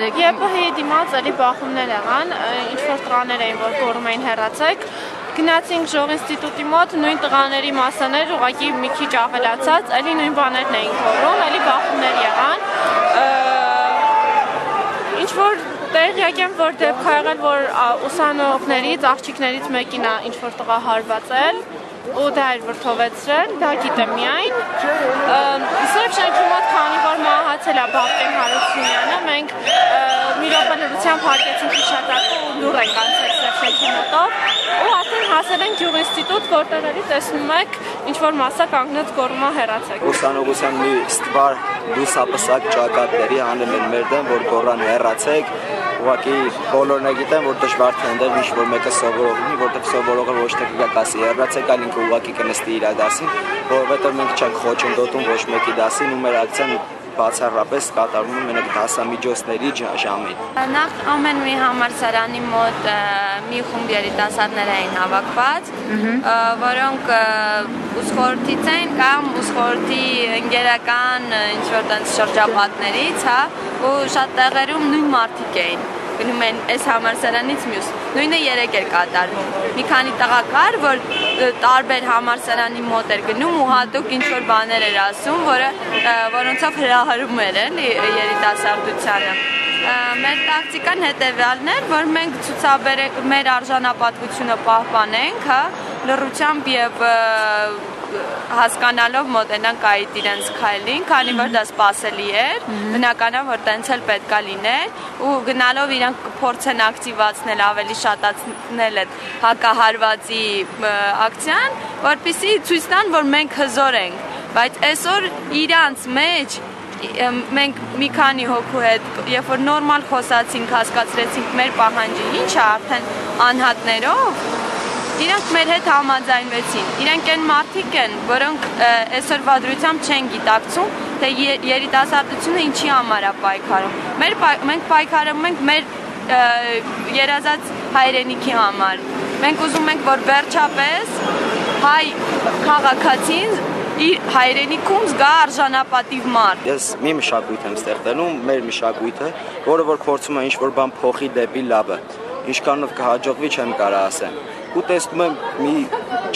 ԵՊՀ-ի դիմաց էլի բախումներ եղան, ինչ որ տղաներ էին, որ գոռում էին հեռացեք։ Գնացինք ժող ինստիտուտի մոտ, նույն տղաների մասաներ ուղղակի մի քիչ ավելացած, էլի նույն բաներն էին գոռում, էլի բախումներ եղան։ Ինչ որ տեղյակ եմ, որ դեպք ա եղել, որ ուսանողներից, աղջիկներից մեկին ինչ որ տղա հարվածել ու դա էր որ թողեցրել, դա գիտեմ միայն։ Սուրբ շենքի մոտ քանի որ մահացել է Բաղդեն Հարությունյանը, մենք մի րոպե լրությամբ հարկեցինք հիշատակը ու լուր ենք անցել Սուրբ շենքի մոտով ու արդեն հասել ենք գյուղ ինստիտուտ, որտեղ էլի տեսնում եք ինչ որ մասա կանգնած գորմա հեռացեք։ Ուսանողության մի ստվար լուսապսակ ճակատների հանել են մեր դեմ, որ գորան հեռացեք, ուղղակի բոլորն է գիտեն, որ դժվար թե ընդեր ինչ որ մեկը սովորող ունի, որտեղ սովորողը ոչ թե կգա կասի հեռացեք, այլ ինքը ուղղակի կնստի իր դասին, որովհետև մենք չենք խոչընդոտում ոչ մեկի դասին ու մեր ակցիան բացառապես կատարվում է մենակ դասամիջոցների ժամին։ Նախ ամեն մի համալսարանի մոտ մի խումբ երիտասարդներ էին հավաքված, որոնք ուսխորթից են կամ ուսխորթի ընկերական ինչ որ տենց շրջապատներից, հա, ու շատ տեղերում նույն մարդիկ էին գնում են այս համալսարանից մյուս։ Նույնը երեք էր կատարվում։ Մի քանի տղա կար, որ տարբեր համալսարանի մոտ էր գնում ու հատուկ ինչ որ բաներ էր ասում, որը որոնցով հրահրում էր երիտասարդությանը մեր տակտիկան հետևյալն էր, որ մենք ցուցաբերենք մեր արժանապատվությունը պահպանենք, հա, լրությամբ եւ հասկանալով մոտենանք այդ իրենց քայլին, քանի որ դա սпасելի էր, բնական է որ տենց էլ պետքա լիներ ու գնալով իրանք փորձեն ակտիվացնել ավելի շատացնել այդ հակահարվածի ակցիան, որpիսի ցույց տան, որ մենք հզոր ենք, բայց այսօր իրանց մեջ մենք մի քանի հոգու հետ երբ որ նորմալ խոսացինք, հասկացրեցինք մեր պահանջը, ինչա արդեն անհատներով Իրանք մեր հետ համաձայնվեցին։ Իրանք այն մարդիկ են, որոնք այսօրվա դրությամբ չեն գիտակցում, թե երիտասարդությունը ինչի համար է պայքարում։ Մեր մենք պայքարում ենք մեր երազած հայրենիքի համար։ Մենք ուզում ենք, որ վերջապես հայ քաղաքացին իր հայրենիքում զգա արժանապատիվ մարդ։ Ես մի մշակույթ եմ ստեղծելու, մեր մշակույթը, որը որ փորձում է ինչ-որ բան փոխի դեպի լավը։ Ինչքանով կհաջողվի չեմ կարող ասեմ ու տեսնում եմ մի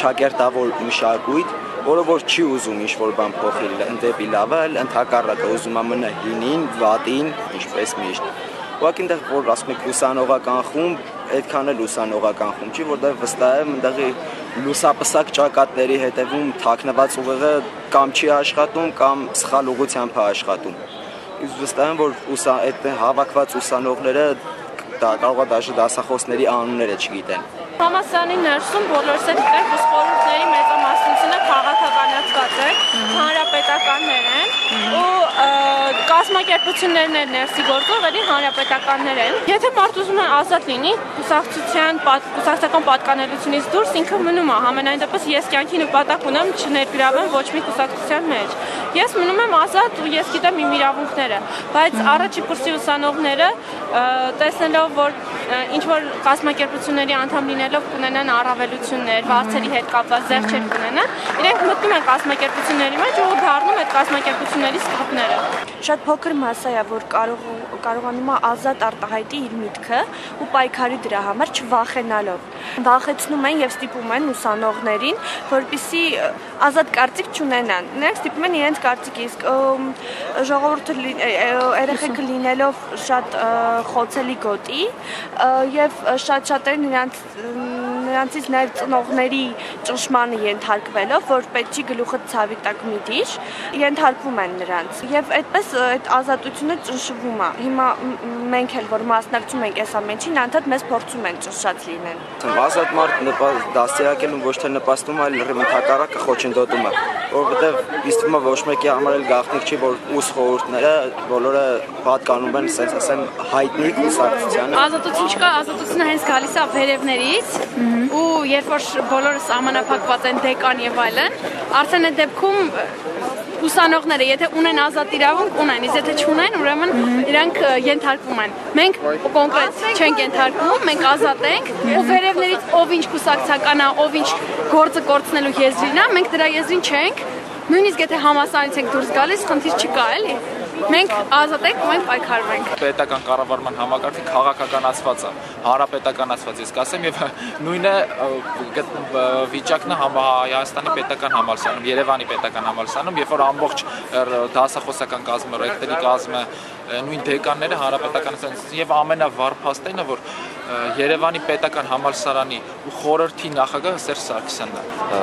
ճակերտավոր մշակույթ, որը որ չի ուզում ինչ որ բան փոխել ընդեպի լավը, այլ ընդհակառակը ուզում է մնա հինին, վատին, ինչպես միշտ։ Ուղղակի այնտեղ որ ասում եք ուսանողական խումբ, այդքան էլ ուսանողական խումբ չի, որտեղ վստահ եմ այնտեղի լուսապսակ ճակատների հետևում թաքնված ուղեղը կամ չի աշխատում կամ սխալ ուղությամբ է աշխատում։ Իսկ վստահ եմ որ ուսա այդ հավաքված ուսանողները դա կարող է դաշը դասախոսների անունները չգիտեն։ Համասարանի ներսում բոլորս էլ գիտենք, որ խորհուրդների մեծամասնությունը քաղաքականացված է, հանրապետականներ են ու կազմակերպություններն էլ ներսի գործող էլի հանրապետականներ են։ Եթե մարդ ուզում է ազատ լինի, կուսակցության, կուսակցական պատկանելությունից դուրս ինքը մնում է։ Համենայն դեպս ես կյանքի նպատակ ունեմ չներգրավեմ ոչ մի կուսակցության մեջ։ Ես մնում եմ ազատ ու ես գիտեմ իմ իրավունքները, բայց առաջի կուրսի ուսանողները տեսնելով, որ ինչ որ կազմակերպությունների անդամ լինելով կունենան առավելություններ, վարձերի հետ կապված զեղչեր կունենան, իրենք մտնում են կազմակերպությունների մեջ ու դառնում այդ կազմակերպությունների ստապները։ Շատ փոքր մասա է, որ կարող կարողանում է ազատ արտահայտի իր միտքը ու պայքարի դրա համար չվախենալով։ Վախեցնում են եւ ստիպում են ուսանողներին, որպիսի ազատ կարծիք չունենան։ Նրանք ստիպում են իրենց կարծիքի, իսկ ժողովուրդը երեխեքը լինելով շատ խոցելի գոտի եւ շատ շատերն իրանց նրանցից նաև ծնողների ճնշմանը ենթարկվելով, որ պետքի գլուխը ցավի տակ մի դիշ, ենթարկվում են նրանց։ Եվ այդպես այդ ազատությունը ճնշվում է։ Հիմա մենք էլ որ մասնակցում ենք այս ամենին, անդադ մեզ փորձում են ճնշած լինեն։ Ազատ մարդ դաստիարակելուն ոչ թե նպաստում, այլ ընդհակառակը խոչընդոտում է, որովհետև իստվում է ոչ մեկի համար էլ գաղտնիք չի, որ ուս խորհուրդները բոլորը պատկանում են, ասենց ասեմ, հայտնի կուսակցությանը։ Ազատություն չկա, ազատությունը հենց գալիս է վերևներից ու երբ որ բոլորս ամանափակված են դեկան եւ այլն, արդեն այդ դեպքում ուսանողները, եթե ունեն ազատ իրավունք, ունեն, իսկ եթե չունեն, ուրեմն իրանք ենթարկվում են։ Մենք կոնկրետ չենք ենթարկվում, մենք ազատ ենք, ու վերևներից ով ինչ կուսակցական է, ով ինչ գործը կորցնելու եզրին է, մենք դրա եզրին չենք։ Նույնիսկ եթե համասարից ենք դուրս գալիս, խնդիր չկա, էլի։ Մենք ազատ ենք, մենք պայքարում ենք։ Պետական կառավարման համակարգը քաղաքականացված է, հանրապետականացված, ես կասեմ եւ նույնը վիճակն է Հայաստանի պետական համալսարանում, Երևանի պետական համալսարանում, երբ որ ամբողջ դասախոսական կազմը, ռեկտորի կազմը, նույն դեկանները հանրապետականացած եւ ամենավառ փաստերն է որ Երևանի պետական համալսարանի ու խորհրդի նախագահը Սերժ Սարգսյանն է։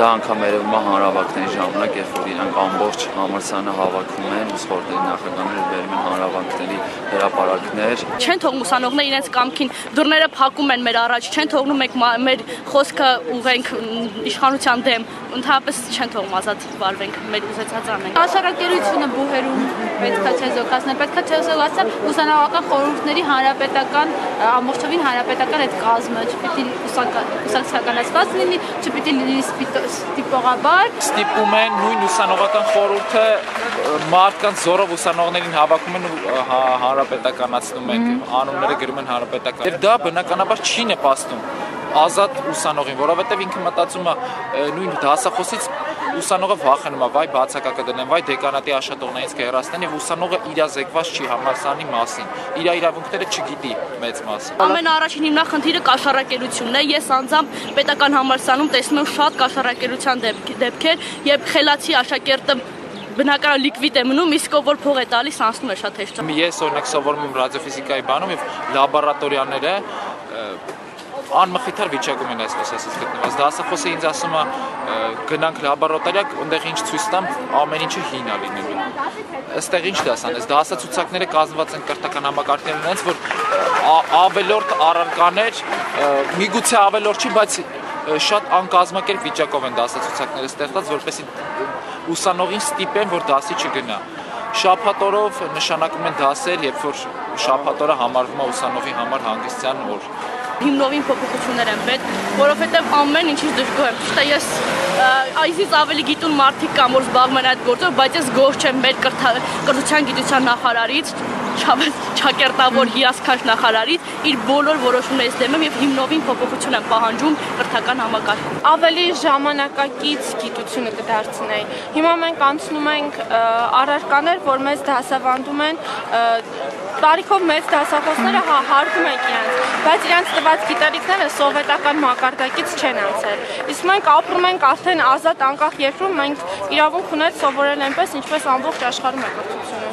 Դա անգամ երևում է հանրավակների ժամանակ, երբ որ իրանք ամբողջ համալսարանը հավաքում են, ու խորհրդի նախագահները բերում են հանրավակների հրապարակներ։ Չեն թողնում ուսանողները իրենց կամքին դռները փակում են մեր առաջ, չեն թողնում մենք մեր խոսքը ուղենք իշխանության դեմ, ընդհանրապես չեն թողում ազատ վարվենք մեր ուզեցած անենք։ Աշխարհակերությունը բուհերում պետքա չեզոքացնել, պետքա չեզոքացնել ուսանողական խորհուրդների հանրապետական ամբողջ ամբողջովին հանրապետական այդ կազմը չպիտի ուսակցականացված լինի, չպիտի լինի ստիպողաբար։ Ստիպում են նույն ուսանողական խորհուրդը մարդկանց զորով ուսանողներին հավաքում են ու հա, հանրապետականացնում են, անունները գրում են հանրապետական։ Եվ դա բնականաբար չի նպաստում ազատ ուսանողին, որովհետև ինքը մտածում է նույն դասախոսից ուսանողը վախենում է, վայ բացակա կդնեն, վայ դեկանատի աշխատողներից կհեռացնեն եւ ուսանողը իր զեկված չի համալսարանի մասին։ Իր իրավունքները չգիտի մեծ մասը։ Ամենաառաջին հիմնախնդիրը կաշառակերությունն է։ Ես անձամբ պետական համալսարանում տեսնում եմ շատ կաշառակերության դեպքեր, երբ խելացի աշակերտը բնական լիկվիդ է մնում, իսկ ով որ փող է տալիս, անցնում է շատ հեշտ։ Ես օրինակ սովորում եմ ռադիոֆիզիկայի բանում եւ լաբորատորիաները անմխիթար վիճակում են այսպես ասած գտնված։ Դասախոսը ինձ ասում է գնանք լաբորատորիա, այնտեղ ինչ ցույց տամ, ամեն ինչը հին է լինելու։ Այստեղ ինչ դասան, այս դասացուցակները կազմված են կրթական համակարգներն այնց, որ ավելորդ առարկաներ, միգուցե ավելորդ չի, բայց շատ անկազմակերպ վիճակով են դասացուցակները ստեղծված, որպեսզի ուսանողին ստիպեն, որ դասի չգնա շաբաթօրով նշանակում են դասեր, երբ որ շաբաթօրը համարվում է ուսանողի համար հանգստյան օր հիմնովին փոփոխություններ են պետք, որովհետև ամեն ինչից դժգոհ եմ։ Ճիշտ է, ես այսից ավելի գիտուն մարդիկ կան, որ զբաղվում են այդ գործով, բայց ես գոհ չեմ մեր կրթության գիտության նախարարից, չակերտավոր հիասքանչ նախարարից իր բոլոր որոշումներից դեմ եմ եւ հիմնովին փոփոխություն եմ պահանջում կրթական համակարգում։ Ավելի ժամանակակից գիտությունը կդարձնեի։ Հիմա մենք անցնում ենք առարկաներ, որ մեզ դասավանդում են տարիքով մեծ դասախոսները հա հարգում են իրենց, բայց իրենց տված գիտելիքները սովետական մակարդակից չեն անցել։ Իսկ մենք ապրում ենք արդեն ազատ անկախ երկրում, մենք իրավունք ունենք սովորել այնպես, ինչպես ամբողջ աշխարհում է կրթությունը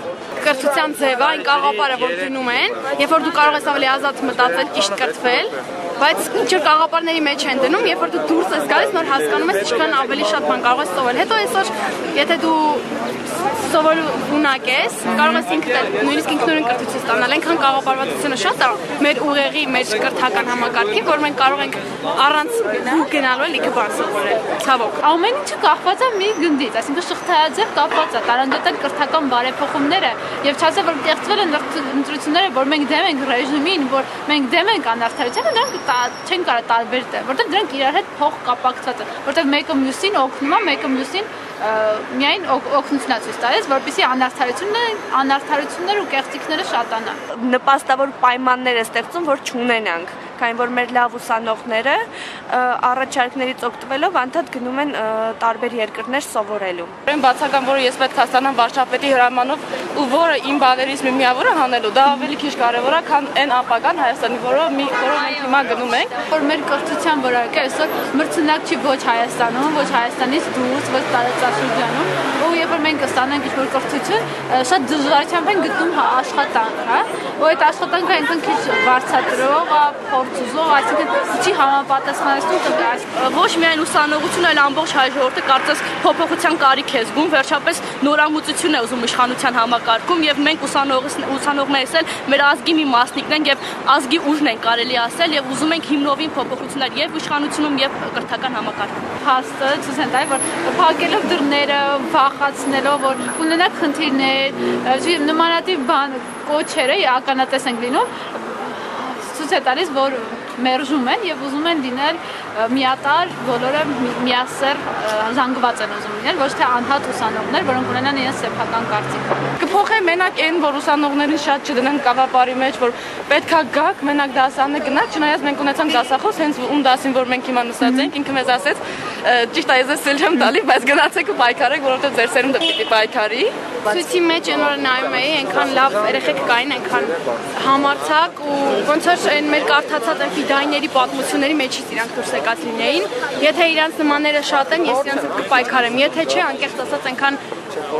կրթության ձևը, այն կաղապարը, որ դնում են, երբ որ դու կարող ես ավելի ազատ մտածել, ճիշտ կրթվել, բայց ինչ որ կաղապարների մեջ են դնում, երբ որ դու դուրս ես գալիս, նոր հասկանում ես ինչքան ավելի շատ բան կարող ես սովորել։ Հետո այսօր, եթե դու սովոր ունակ ես, կարող ես ինքդ նույնիսկ ինքնուրույն կրթություն ստանալ։ Այնքան կաղապարվածությունը շատ է մեր ուղեղի, մեր կրթական համակարգի, որ մենք կարող ենք առանց գնալու լիքը բան սովորել։ Ցավոք։ Ամեն ինչը կախված է մի գնդից, այսինքն շղթայաձև կապված է տարանջատել կրթական բարեփոխումները եւ չասել որ ստեղծվել են ընտրությունները, որ մենք դեմ ենք ռեժիմին, որ մենք դեմ ենք անարդարությանը, դրանք չեն կարող տարբեր տեղ, որտեղ դրանք իրար հետ փող կապակցված են, որտեղ մեկը մյուսին օգնում է, մեկը մյուսին միայն օգնությունա ցույց տալիս, որպեսզի անարդարությունները, անարդարությունները ու կեղծիքները շատանան։ Նպաստավոր պայմաններ է ստեղծում, որ չունենանք քանի որ մեր լավ ուսանողները առաջարկներից օգտվելով անդադ գնում են տարբեր երկրներ սովորելու։ Այն բացական, որը ես պետք է ստանամ վարչապետի հրամանով ու որը իմ բաներից մի միավորը հանելու, դա ավելի քիչ կարևոր է, քան այն ապագան Հայաստանի, որը մի որը մենք հիմա գնում ենք, որ մեր կրթության որակը այսօր մրցունակ չի ոչ Հայաստանում, ոչ Հայաստանից դուրս, ոչ տարածաշրջանում, ու երբ որ մենք ստանանք ինչ-որ կրթություն, շատ դժվարությամբ են գտնում հա, աշխատանք, հա, ու այդ աշխատանքը այնքան քիչ վարձատրող, փորձ ուզող, այսինքն չի համապատասխանեցնում Ոչ միայն ուսանողությունը, այլ ամբողջ հայ ժողովուրդը կարծես փոփոխության կարիք է զգում, վերջապես նորամուծություն է ուզում իշխանության համակարգում եւ մենք ուսանողներս էլ մեր ազգի մի մասնիկն ենք եւ ազգի ուժն են կարելի ասել եւ ուզում ենք հիմնովին փոփոխություններ եւ իշխանությունում եւ կրթական համակարգում։ Հաստը ցույց են տալի, որ փակելով դռները, վախացնելով, որ ունենակ խնդիրներ, նմանատիպ բան կոչերը ականատես ենք լինում ցույց է տալիս, որ մերժում են եւ ուզում են լինել միատար, բոլորը միասեր զանգված են ուզում լինել, ոչ թե անհատ ուսանողներ, որոնք ունենան իրենց սեփական կարծիքը։ Կփոխե մենակ այն, որ ուսանողներին շատ չդնեն կաղապարի մեջ, որ պետքա գաք, մենակ դասանը գնաք, չնայած մենք ունեցանք դասախոս, հենց ում դասին, որ մենք հիմա նստած ենք, ինքը մեզ ասեց, ճիշտ է, ես էլ չեմ տալի, բայց գնացեք ու պայքարեք, որովհետև ձեր սերունդը պիտի պայքարի։ Ցույցի մեջ այն օրը նայում էի, այնքան լավ երեխեք կային, այնքան համարցակ ու ոնց որ այն մեր կարդացած այն ֆիդայների պատմությունների մեջից իրանք դուրս եկած լինեին։ Եթե իրանք նմանները շատ են, ես իրանք հետ կպայքարեմ։ Եթե չէ, անկեղծ ասած այնքան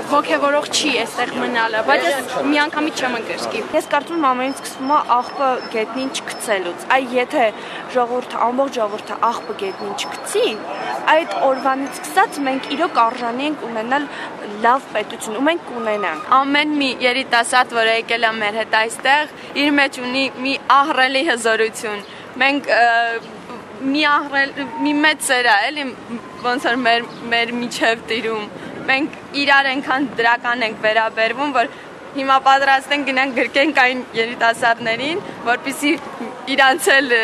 ոգևորող չի այստեղ մնալը, բայց ես միանգամից չեմ ընկերսկի։ Ես կարծում եմ ամենից սկսվում է աղբը գետնին չգցելուց։ Այ եթե ժողովուրդը ամբողջ ժողովուրդը աղբը գետնին չգցի, այդ օրվանից սկսած մենք իրոք արժանի ենք ունենալ լավ պետություն ու մենք կունենանք։ Ամեն մի երիտասարդ, որ եկել է մեր հետ այստեղ, իր մեջ ունի մի ահռելի հզորություն։ Մենք մի ահռել մի մեծ սեր է, էլի ոնց որ մեր մեր միջև տիրում մենք իրար այնքան դրական ենք վերաբերվում, որ հիմա պատրաստ ենք գնանք գրկենք այն երիտասարդներին, որպիսի իրանց էլ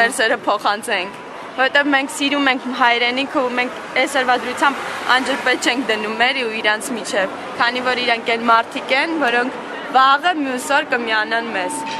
մեր սերը փոխանցենք որովհետև մենք սիրում ենք հայրենիքը ու մենք այսօրվա դրությամբ անջրպետ չենք դնում մեր ու իրանց միջև, քանի որ իրանք այն մարդիկ են, որոնք վաղը մյուս օր կմիանան մեզ։